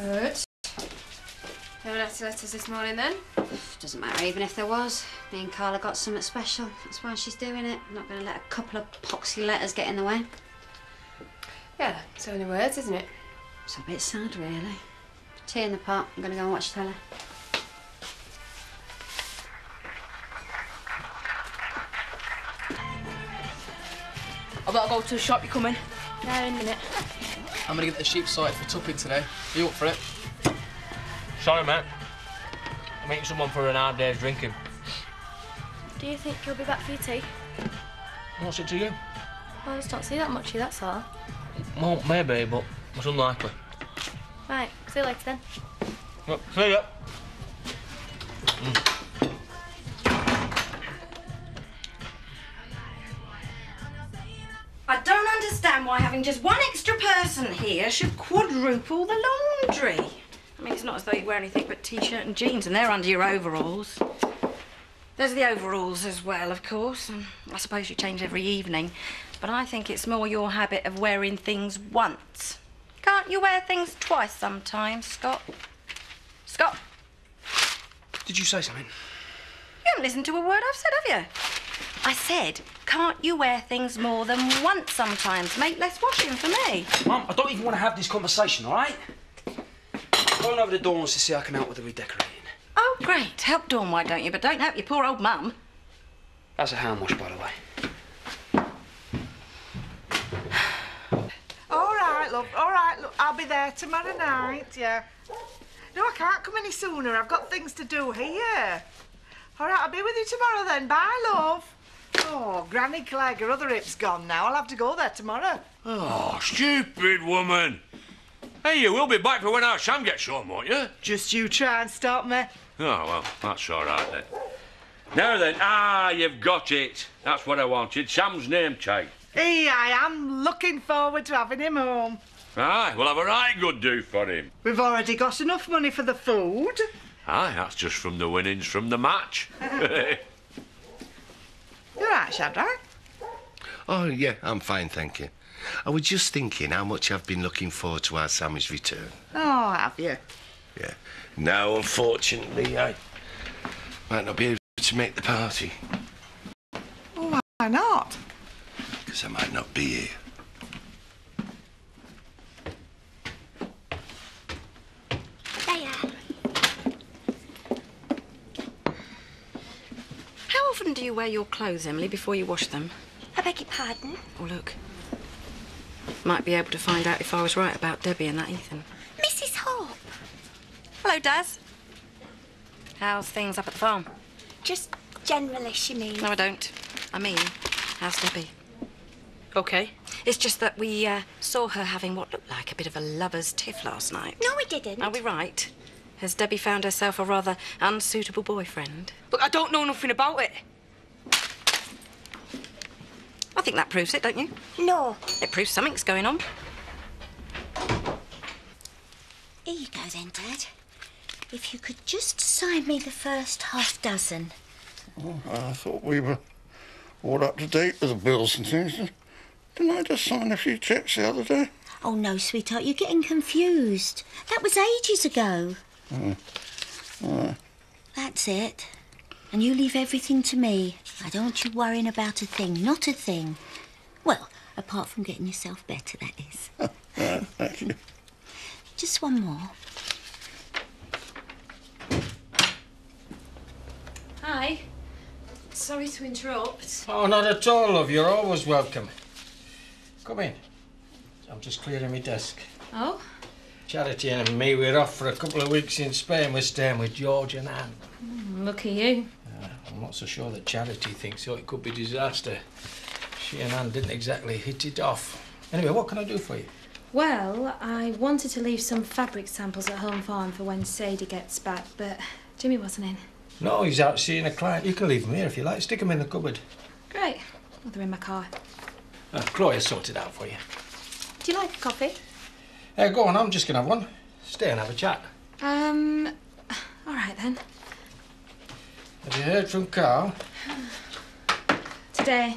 Good. No letter letters this morning then? Doesn't matter even if there was. Me and Carla got something special. That's why she's doing it. I'm not going to let a couple of poxy letters get in the way. Yeah, so many words, isn't it? It's a bit sad, really. Tea in the pot. I'm going to go and watch telly. I better go to the shop. You coming? Yeah, in a minute. I'm gonna get the sheep sorted for tupping today. Are you up for it? Sorry, mate. I'm meeting someone for an hard day's drinking. Do you think you'll be back for your tea? What's it to you? Well, I just don't see that much of you, that's all. Well, maybe, but it's unlikely. Right, see you later then. Well, see ya. I understand why having just one extra person here should quadruple the laundry. I mean, it's not as though you wear anything but t-shirt and jeans, and they're under your overalls. There's the overalls as well, of course, and I suppose you change every evening. But I think it's more your habit of wearing things once. Can't you wear things twice sometimes, Scott? Scott, Did you say something? you haven't listened to a word I've said, have you? I said, can't you wear things more than once sometimes? Make less washing for me. Mum, I don't even want to have this conversation, all right? Going over the door wants to see how I can help with the redecorating. Oh, great. Help Dawn, why don't you? But don't help your poor old mum. That's a hand wash, by the way. All right, love. All right, look. I'll be there tomorrow night. Yeah. No, I can't come any sooner. I've got things to do here. All right, I'll be with you tomorrow then. Bye, love. Oh, Granny Clegg, her other hip's gone now. I'll have to go there tomorrow. Oh, stupid woman. Hey, you will be back for when our Sam gets home, won't you? Just you try and stop me. Oh, well, that's all right then. Now then, ah, you've got it. That's what I wanted. Sam's name tag. Hey, I am looking forward to having him home. Aye, we'll have a right good do for him. We've already got enough money for the food. Aye, that's just from the winnings from the match. Shadrach. Oh, yeah, I'm fine, thank you. I was just thinking how much I've been looking forward to our Sammy's return. Oh, have you? Yeah. Now, unfortunately, I might not be able to make the party Oh, why not? because I might not be here. Often do you wear your clothes, Emily, before you wash them? I beg your pardon? Oh, look. Might be able to find out if I was right about Debbie and that Ethan. Mrs. Hope. Hello, Daz. How's things up at the farm? Just generally, you mean? No, I don't. I mean, how's Debbie? Okay. It's just that we uh, saw her having what looked like a bit of a lover's tiff last night. No, we didn't. Are we right? Has Debbie found herself a rather unsuitable boyfriend? Look, I don't know nothing about it. I think that proves it, don't you? No. It proves something's going on. Here you go then, Dad. If you could just sign me the first half dozen. Oh, I thought we were all up to date with the bills and things. Didn't I just sign a few checks the other day? Oh no, sweetheart, you're getting confused. That was ages ago. Uh, uh. That's it. And you leave everything to me. I don't want you worrying about a thing, not a thing. Well, apart from getting yourself better, that is. Yeah, thank you. Just one more. Hi. Sorry to interrupt. Oh, not at all, love. You're always welcome. Come in. I'm just clearing my desk. Oh? Charity and me, we're off for a couple of weeks in Spain. We're staying with George and Anne. Mm, Look at you. I'm not so sure that Charity thinks so. It could be disaster. She and Anne didn't exactly hit it off. Anyway, what can I do for you? Well, I wanted to leave some fabric samples at home farm for when Sadie gets back, but Jimmy wasn't in. No, he's out seeing a client. You can leave them here if you like. Stick them in the cupboard. Great. Well, they're in my car. Uh, Chloe sorted out for you. Do you like a coffee? Uh, go on, I'm just going to have one. Stay and have a chat. Um, all right then. Have you heard from Carl? Today.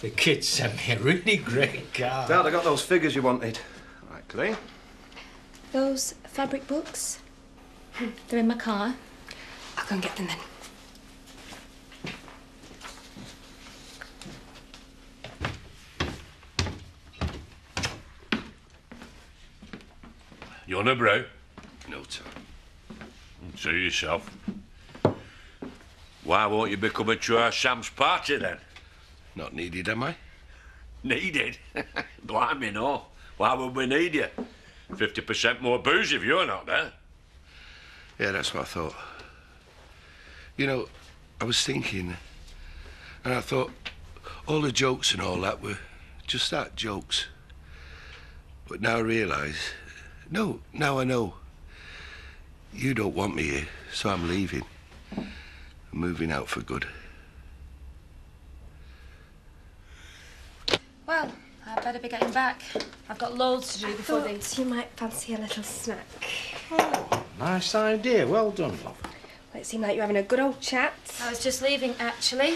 The kids sent me a really great card. Dad, I got those figures you wanted. Right, clean. Those fabric books? They're in my car. I'll go and get them then. You want a brew? No, sir. See yourself. Why won't you be coming to our Sam's party then? Not needed, am I? Needed? Blimey, no. Why would we need you? 50% more booze if you're not there. Yeah, that's what I thought. You know, I was thinking, and I thought all the jokes and all that were just that jokes. But now I realise, no, now I know. You don't want me here, so I'm leaving. I'm moving out for good. Well, I'd better be getting back. I've got loads to do before they. Thought you might fancy a little snack. Oh, Nice idea. Well done, love. Well, it seemed like you were having a good old chat. I was just leaving, actually,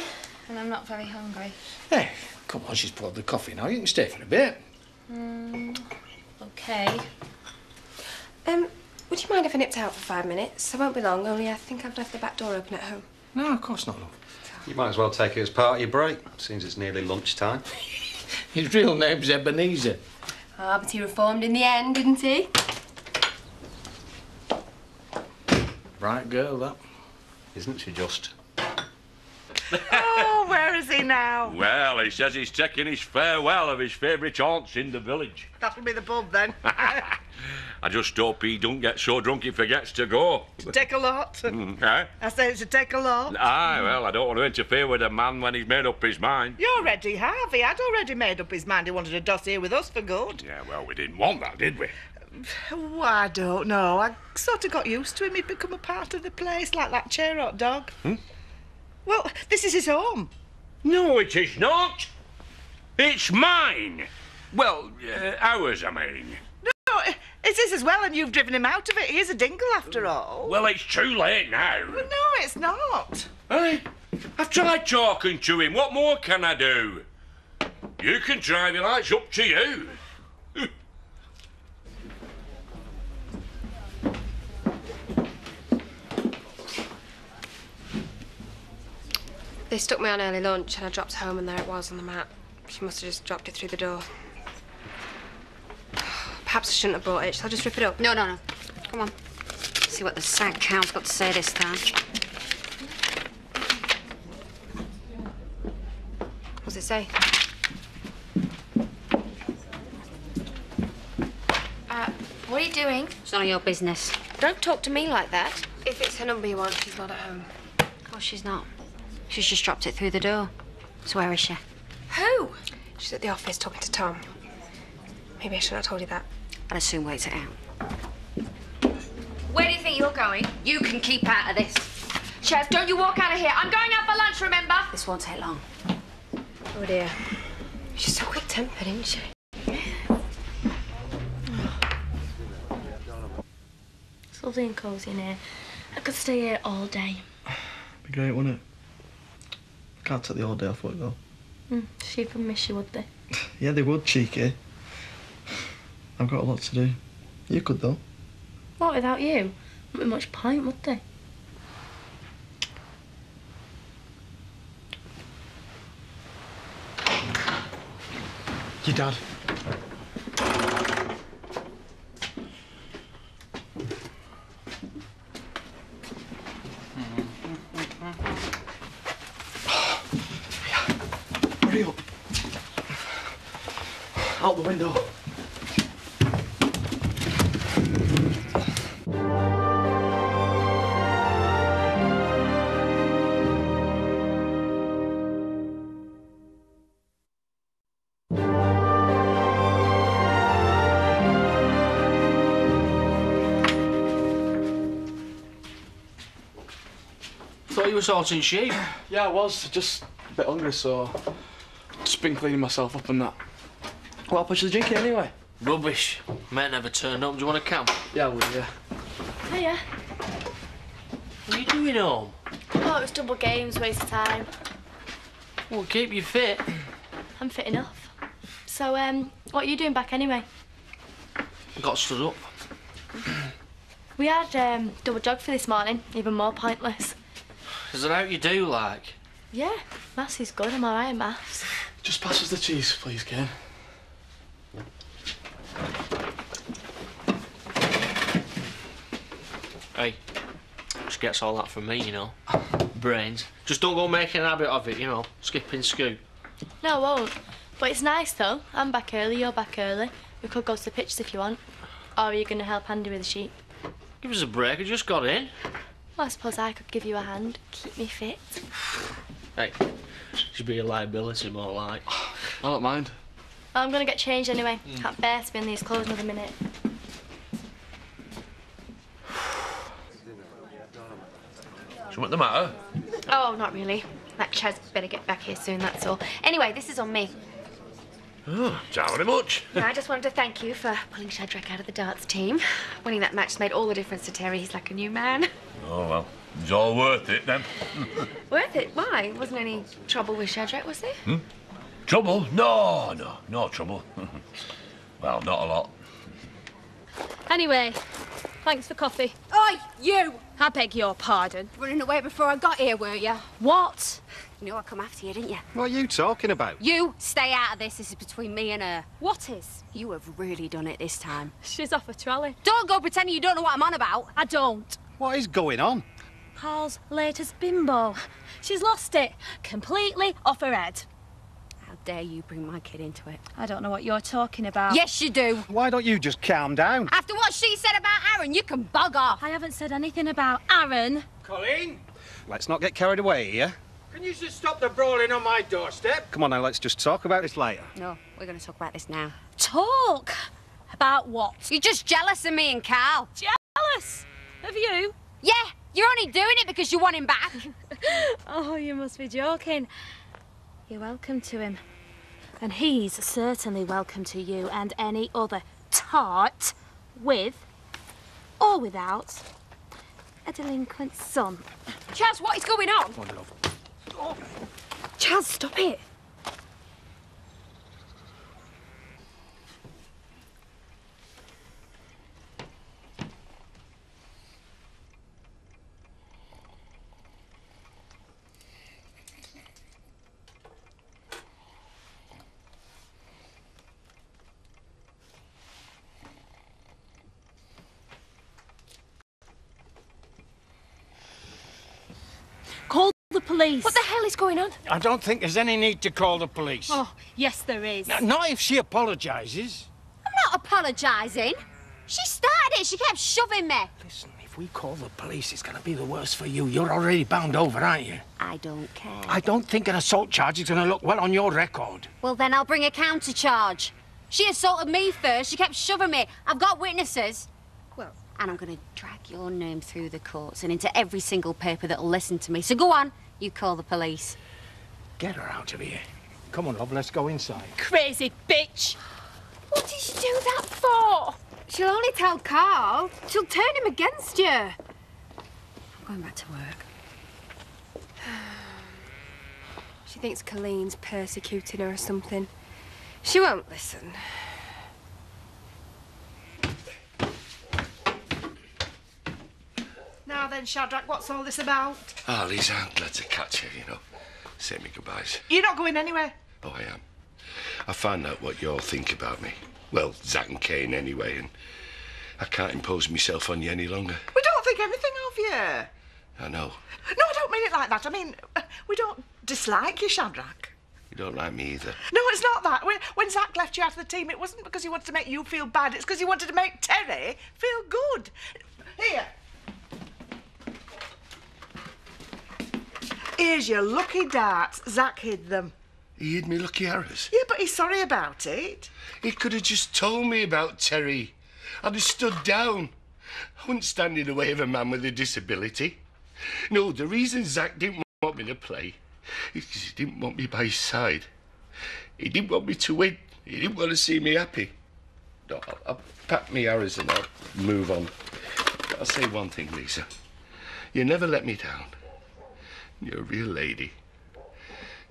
and I'm not very hungry. Hey, come on, she's poured the coffee now. You can stay for a bit. Mm, okay. Um, would you mind if I nipped out for five minutes? I won't be long, only I think I've left the back door open at home. No, of course not, love. You might as well take it as part of your break, since it's nearly lunchtime. His real name's Ebenezer. Ah, but he reformed in the end, didn't he? Right girl, that. Isn't she just? Oh, where is he now? Well, he says he's taking his farewell of his favourite haunts in the village. That'll be the pub then. I just hope he don't get so drunk he forgets to go. take a lot. Mm, eh? I say it should take a lot. Aye, well, I don't want to interfere with a man when he's made up his mind. You already have. He had already made up his mind he wanted a dossier with us for good. Yeah, well, we didn't want that, did we? Oh, I don't know. I sort of got used to him. He'd become a part of the place, like that chair hot dog. Hmm? Well, this is his home. No, it is not. It's mine. Well, uh, ours, I mean. No, it is as well, and you've driven him out of it. He is a dingle after all. Well, it's too late now. Well, no, it's not. Hey, I've tried talking to him. What more can I do? You can drive it like it's up to you. They stuck me on early lunch and I dropped home and there it was on the mat. She must have just dropped it through the door. Perhaps I shouldn't have brought it. Shall I just rip it up? No, no, no. Come on. See what the sad cow's got to say this time. What's it say? Uh, what are you doing? It's none of your business. Don't talk to me like that. If it's her number you want, she's not at home. Of course she's not. She's just dropped it through the door. So where is she? Who? She's at the office talking to Tom. Maybe I shouldn't have told you that. I'd as soon wait it out. Where do you think you're going? You can keep out of this. Chev, don't you walk out of here. I'm going out for lunch, remember? This won't take long. Oh dear. She's so quick tempered, isn't she? It's lovely and cosy in here. I could stay here all day. Be great, wouldn't it? Can't take the whole day off work though. Mm, she'd miss you, would they? Yeah, they would, cheeky. I've got a lot to do. You could though. What, without you? Wouldn't be much point, would they? Your dad. Hurry up. Out the window. Sorting sheep. Yeah, I was. Just a bit hungry, so just been cleaning myself up and that. What happened to the drinking anyway? Rubbish. Mate never turned up. Do you want to camp? Yeah, I would, yeah. Hiya. What are you doing home? Oh, it was double games, waste of time. Well, keep you fit. I'm fit enough. So, um, what are you doing back anyway? Got stood up. We had um, double for this morning, even more pointless. Is that how you do, like? Yeah, maths is good. I'm alright at maths. Just pass us the cheese, please, Ken. Hey, she gets all that from me, you know. Brains. Just don't go making an habit of it, you know. Skipping scoot. No, I won't. But it's nice though. I'm back early, you're back early. We could go to the pitches if you want. Or are you going to help Andy with the sheep? Give us a break, I just got in. Well, I suppose I could give you a hand, keep me fit. Hey, she'd be a liability more like. I don't mind. I'm going to get changed anyway. Hmm. Can't bear to be in these clothes another minute. Something the matter? Oh, not really. That Chas better get back here soon, that's all. Anyway, this is on me. Oh, don't very much. Now, I just wanted to thank you for pulling Shadrach out of the darts team. Winning that match made all the difference to Terry. He's like a new man. Oh, well, it's all worth it then. Worth it? Why? Wasn't any trouble with Shadrach, was there? Hmm? Trouble? No, no, no trouble. well, not a lot. Anyway, thanks for coffee. Oi, you! I beg your pardon. Running away before I got here, weren't you? What? You knew I'd come after you, didn't you? What are you talking about? You stay out of this. This is between me and her. What is? You have really done it this time. She's off a trolley. Don't go pretending you don't know what I'm on about. I don't. What is going on? Carl's latest bimbo. She's lost it. Completely off her head. How dare you bring my kid into it? I don't know what you're talking about. Yes, you do. Why don't you just calm down? After what she said about Aaron, you can bug off. I haven't said anything about Aaron. Colleen, Let's not get carried away here. can you just stop the brawling on my doorstep? Come on now, let's just talk about this later. No, we're going to talk about this now. Talk? About what? You're just jealous of me and Carl. Jealous? Of you? Yeah, you're only doing it because you want him back. Oh, you must be joking. You're welcome to him. And he's certainly welcome to you and any other tart with or without a delinquent son. Chas, what is going on? Oh, Chas, stop it. Call the police. What the hell is going on? I don't think there's any need to call the police. Oh, yes, there is. N- Not if she apologises. I'm not apologising. She started it. She kept shoving me. Listen, if we call the police, it's going to be the worst for you. You're already bound over, aren't you? I don't care. I don't think an assault charge is going to look well on your record. Well, then I'll bring a counter charge. She assaulted me first. She kept shoving me. I've got witnesses. Well, and I'm going to drag your name through the courts and into every single paper that'll listen to me. So go on, you call the police. Get her out of here. Come on, love, let's go inside. Crazy bitch. What did you do that for? She'll only tell Carl. She'll turn him against you. I'm going back to work. She thinks Colleen's persecuting her or something. She won't listen. Now then, Shadrach, what's all this about? Ah, Lisa, I'm glad to catch you, you know. Say me goodbyes. You're not going anywhere. Oh, I am. I found out what you all think about me. Well, Zak and Cain anyway, and I can't impose myself on you any longer. We don't think anything of you. I know. No, I don't mean it like that. I mean, we don't dislike you, Shadrach. You don't like me either. No, it's not that. When, when Zak left you out of the team, it wasn't because he wanted to make you feel bad. It's because he wanted to make Terry feel good. Here. Here's your lucky darts. Zak hid them. He hid me lucky arrows. Yeah, but he's sorry about it. He could have just told me about Terry. I'd have stood down. I wouldn't stand in the way of a man with a disability. No, the reason Zak didn't want me to play is because he didn't want me by his side. He didn't want me to win. He didn't want to see me happy. No, I'll, I'll pack my arrows and I'll move on. But I'll say one thing, Lisa. You never let me down. You're a real lady.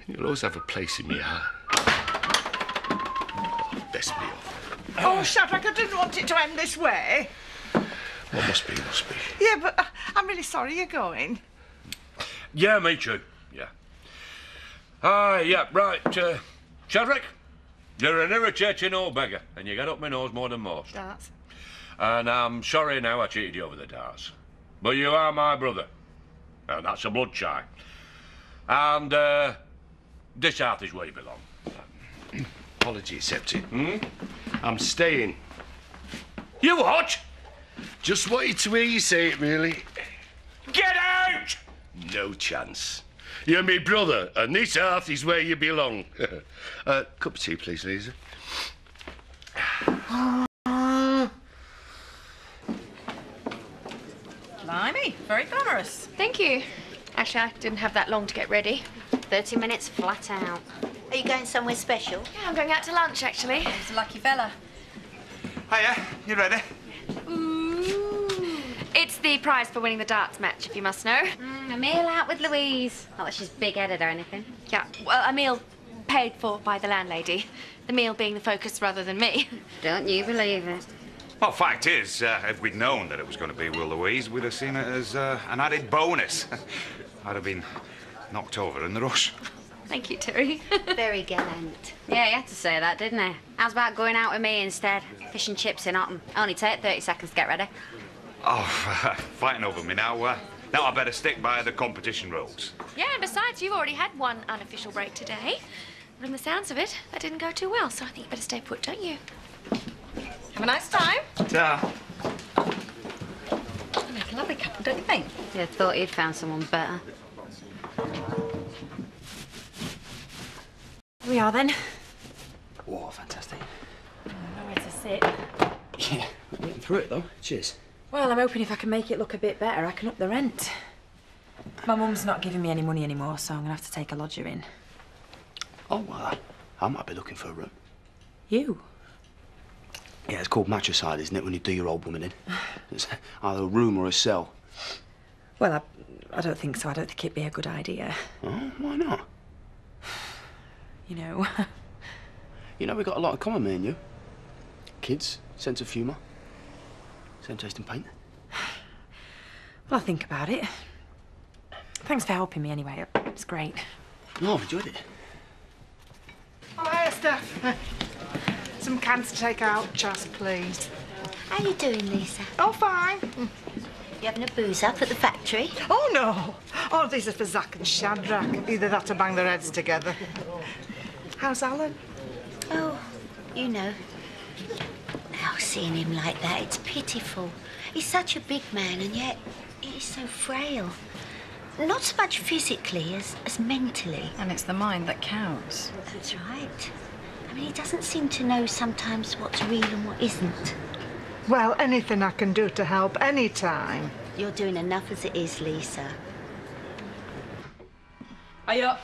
You'll always have a place in my heart. best be off. Oh, Shadrach, I didn't want it to end this way. What must be, must be. Yeah, but uh, I'm really sorry you're going. Yeah, me too. Yeah. Ah, yeah, right. Uh, Shadrach, you're an irritating old beggar, and you get up my nose more than most. That's. And I'm sorry now I cheated you over the darts. But you are my brother. And that's a blood tie. And, uh, this hearth is where you belong. Apology accepted. Hmm? I'm staying. You what? Just wanted to hear you say it, really. Get out! No chance. You're me brother, and this hearth is where you belong. uh, cup of tea, please, Lisa. Blimey, very. Thank you. Actually, I didn't have that long to get ready. 30 minutes flat out. Are you going somewhere special? Yeah, I'm going out to lunch, actually. He's a lucky fella. Hiya, you ready? Ooh. It's the prize for winning the darts match, if you must know. Mm, a meal out with Louise. Not that she's big-headed or anything. Yeah, well, a meal paid for by the landlady. The meal being the focus rather than me. Don't you believe it? Well, fact is, uh, if we'd known that it was going to be Will Louise, we'd have seen it as uh, an added bonus. I'd have been knocked over in the rush. Thank you, Terry. Very gallant. Yeah, he had to say that, didn't he? How's about going out with me instead? Fish and chips in autumn. Only take 30 seconds to get ready. Oh, fighting over me now. Uh, now I better stick by the competition rules. yeah, and besides, you've already had one unofficial break today. From the sounds of it, that didn't go too well, so I think you better stay put, don't you? Have a nice time. Ta. Make a lovely couple, don't you think? Yeah, thought you'd found someone better. Here we are then. Oh, fantastic. Nowhere to sit. Yeah, we're getting through it though. Cheers. Well, I'm hoping if I can make it look a bit better, I can up the rent. My mum's not giving me any money anymore, so I'm gonna have to take a lodger in. Oh, well, I, I might be looking for a room. You? Yeah, it's called matricide, isn't it, when you do your old woman in? It's either a room or a cell. Well, I, I don't think so. I don't think it'd be a good idea. Oh, why not? You know. You know, we've got a lot in common, me and you. Kids, sense of humour, same taste in paint. well, I'll think about it. Thanks for helping me anyway. It's great. No, I've enjoyed it. Oh, hiya, Steph. Some cans to take out, just please. How are you doing, Lisa? Oh, fine. You having a booze up at the factory? Oh, no. Oh, these are for Zak and Shadrach. Either that or bang their heads together. How's Alan? Oh, you know. Oh, seeing him like that, it's pitiful. He's such a big man, and yet he's so frail. Not so much physically as, as mentally. And it's the mind that counts. That's right. I mean, he doesn't seem to know sometimes what's real and what isn't. Well, anything I can do to help, any time. You're doing enough as it is, Lisa. Are you up?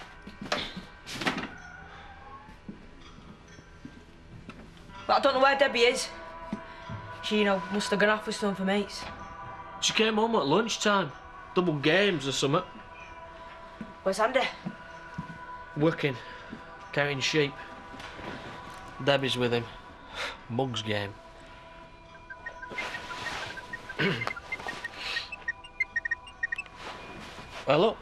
But I don't know where Debbie is. She, you know, must have gone off with some of her mates. She came home at lunchtime. Double games or something. Where's Andy? Working. Carrying sheep. Debbie's with him. Mugs game. Hello?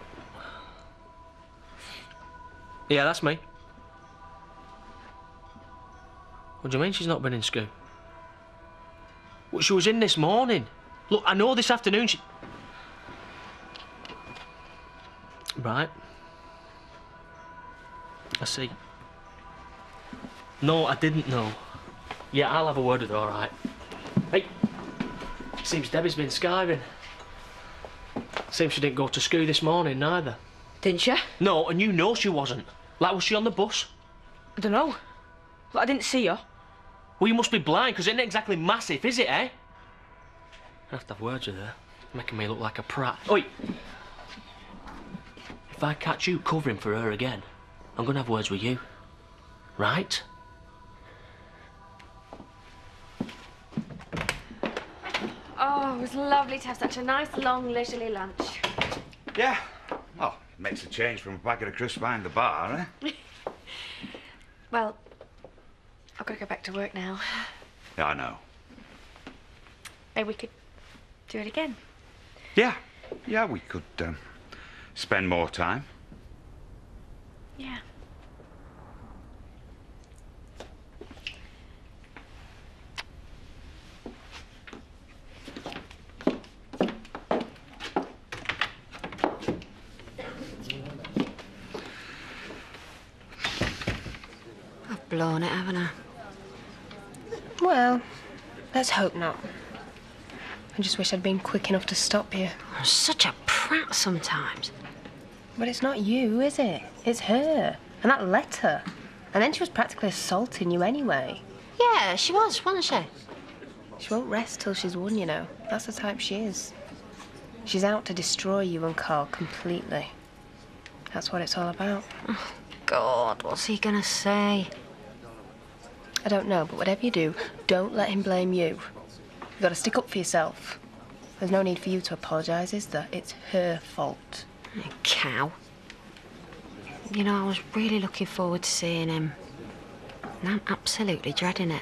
Yeah, that's me. What do you mean she's not been in school? Well, she was in this morning. Look, I know this afternoon she... Right. I see. No, I didn't know. Yeah, I'll have a word with her, all right. Hey, seems Debbie's been skiving. Seems she didn't go to school this morning, neither. Didn't she? No, and you know she wasn't. Like, was she on the bus? I don't know. But I didn't see her. Well, you must be blind, because it ain't exactly massive, is it, eh? I have to have words with her. Making me look like a prat. Oi! If I catch you covering for her again, I'm going to have words with you. Right? Oh, it was lovely to have such a nice, long, leisurely lunch. Yeah. Well, it makes a change from a packet of crisps behind the bar, eh? Well, I've got to go back to work now. Yeah, I know. Maybe we could do it again. Yeah, yeah, we could um, spend more time. Yeah. Blown it, haven't I? Well, let's hope not. I just wish I'd been quick enough to stop you. I'm such a prat sometimes. But it's not you, is it? It's her. And that letter. And then she was practically assaulting you anyway. Yeah, she was, wasn't she? She won't rest till she's won, you know. That's the type she is. She's out to destroy you and Carl completely. That's what it's all about. Oh, God, what's he gonna say? I don't know, but whatever you do, don't let him blame you. You've got to stick up for yourself. There's no need for you to apologise, is there? It's her fault. Cow. You know, I was really looking forward to seeing him. And I'm absolutely dreading it.